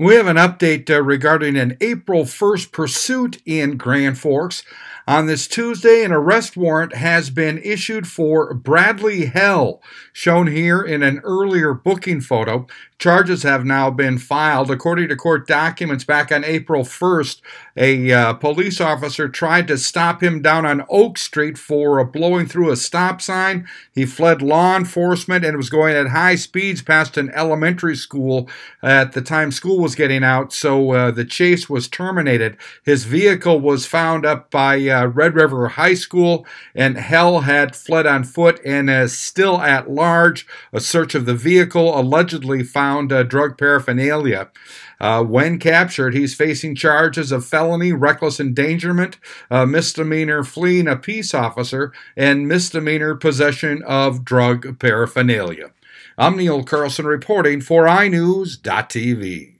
We have an update uh, regarding an April 1st pursuit in Grand Forks. On this Tuesday, an arrest warrant has been issued for Bradley Hell, shown here in an earlier booking photo. Charges have now been filed. According to court documents, back on April 1st, a uh, police officer tried to stop him down on Oak Street for uh, blowing through a stop sign. He fled law enforcement and was going at high speeds past an elementary school at the time school was getting out, so uh, the chase was terminated. His vehicle was found up by uh, Red River High School, and Hell had fled on foot and is still at large. A search of the vehicle allegedly found uh, drug paraphernalia. Uh, when captured, he's facing charges of felony, reckless endangerment, misdemeanor fleeing a peace officer, and misdemeanor possession of drug paraphernalia. I'm Neil Carlson reporting for iNewZ.TV.